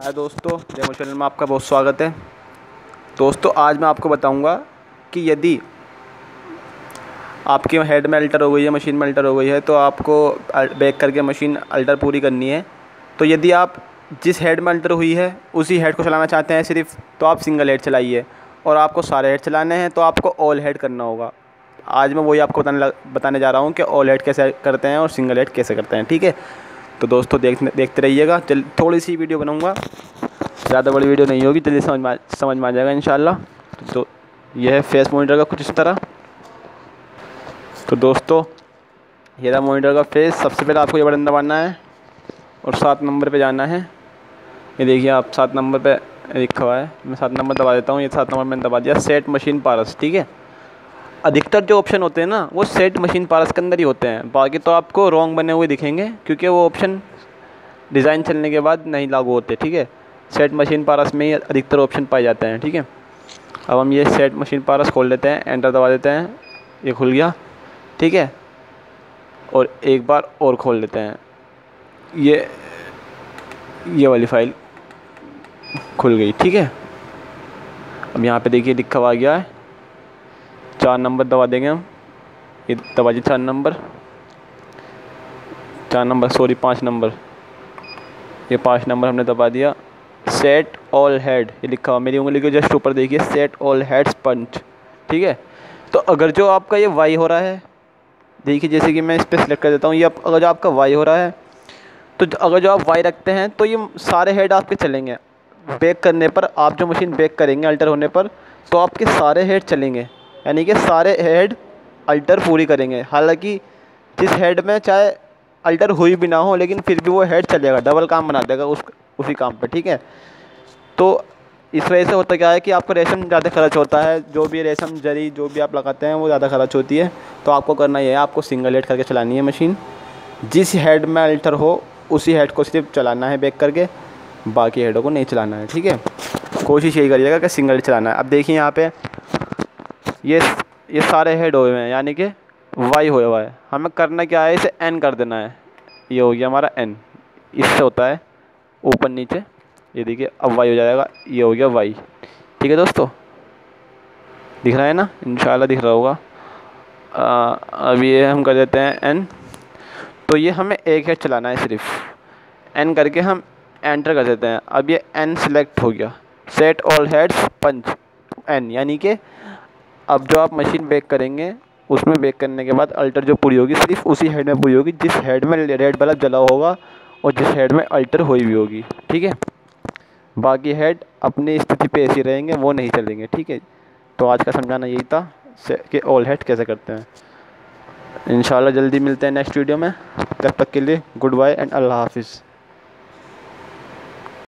हाय दोस्तों demo channel में आपका बहुत स्वागत है। दोस्तों, आज मैं आपको बताऊँगा कि यदि आपके हेड में अल्टर हो गई है मशीन में अल्टर हो गई है तो आपको बैक करके मशीन अल्टर पूरी करनी है। तो यदि आप जिस हेड में अल्टर हुई है, उसी हेड को चलाना चाहते हैं सिर्फ़ तो आप सिंगल हेड चलाइए। और आपको सारे हेड चलाने हैं तो आपको ऑल हेड करना होगा। आज मैं वही आपको बताने बताने जा रहा हूँ कि ऑल हेड कैसे करते हैं और सिंगल हेड कैसे करते हैं, ठीक है? तो दोस्तों देख देखते रहिएगा। चल थोड़ी सी वीडियो बनाऊँगा। ज़्यादा बड़ी वीडियो नहीं होगी जल्दी समझ में समझ में आ जाएगा इन तो, यह है फेस मोनीटर का कुछ इस तरह। तो दोस्तों ये रहा मोनीटर का फेस। सबसे पहले आपको ये बटन दबाना है और सात नंबर पे जाना है। ये देखिए आप सात नंबर पे लिखा हुआ है। मैं सात नंबर दबा देता हूँ। ये सात नंबर मैंने दबा दिया। सेट मशीन पारस ठीक है? अधिकतर जो ऑप्शन होते हैं ना, वो सेट मशीन पारस के अंदर ही होते हैं। बाकी तो आपको रॉन्ग बने हुए दिखेंगे, क्योंकि वो ऑप्शन डिज़ाइन चलने के बाद नहीं लागू होते, ठीक है? सेट मशीन पारस में ही अधिकतर ऑप्शन पाए जाते हैं, ठीक है? अब हम ये सेट मशीन पारस खोल लेते हैं एंटर दबा देते हैं, ये खुल गया, ठीक है? और एक बार और खोल लेते हैं। ये ये वाली फ़ाइल खुल गई, ठीक है? अब यहाँ पे देखिए लिखा हुआ गया है। चार नंबर दबा देंगे हम। ये दबा दिए चार नंबर। चार नंबर सॉरी पाँच नंबर। ये पाँच नंबर हमने दबा दिया। सेट ऑल हेड ये लिखा हुआ, मेरी उंगली के जस्ट ऊपर देखिए। सेट ऑल हेड्स पंच ठीक है? तो अगर जो आपका ये वाई हो रहा है, देखिए, जैसे कि मैं इस पर सेलेक्ट कर देता हूँ। ये अगर जो आपका वाई हो रहा है तो अगर जो आप वाई रखते हैं तो ये सारे हेड आपके चलेंगे। बेक करने पर, आप जो मशीन बेक करेंगे अल्टर होने पर तो आपके सारे हेड चलेंगे। यानी कि सारे हेड अल्टर पूरी करेंगे। हालाँकि जिस हेड में चाहे अल्टर हुई भी ना हो, लेकिन फिर भी वो हेड चलेगा डबल काम बना देगा उस, उसी काम पे, ठीक है? तो इस वजह से होता क्या है कि आपका रेशम ज़्यादा खर्च होता है, जो भी रेशम, जरी, जो भी आप लगाते हैं, वो ज़्यादा खर्च होती है। तो आपको करना ये है, आपको सिंगल हेड करके चलानी है मशीन जिस हेड में अल्टर हो, उसी हेड को सिर्फ़ चलाना है बैक करके, बाकी हेडों को नहीं चलाना है, ठीक है? कोशिश यही करिएगा कि सिंगल चलाना है। अब देखिए यहाँ पे ये ये सारे हेड हुए हैं, यानी कि वाई हुआ हुआ है। हमें करना क्या है? इसे एन कर देना है। ये हो गया हमारा एन इससे होता है ऊपर नीचे। ये देखिए, अब वाई हो जाएगा। ये हो गया वाई ठीक है दोस्तों? दिख रहा है ना? इन दिख रहा होगा। अब ये हम कर देते हैं एन तो ये हमें एक हेड चलाना है सिर्फ़। एन करके हम एंटर कर देते हैं। अब ये एन सेलेक्ट हो गया। Set all heads punch N यानी कि अब जो आप मशीन बेक करेंगे, उसमें बेक करने के बाद अल्टर जो पूरी होगी, सिर्फ़ उसी हेड में पूरी होगी, जिस हेड में रेड बल्ब जला होगा और जिस हेड में अल्टर हुई भी होगी, ठीक है? बाकी हेड अपनी स्थिति पे ऐसी रहेंगे, वो नहीं चलेंगे, ठीक है? तो आज का समझाना यही था कि ऑल हेड कैसे करते हैं। इन जल्दी मिलते हैं नेक्स्ट वीडियो में, तब तक के लिए गुड बाय एंड अल्लाह हाफिज़।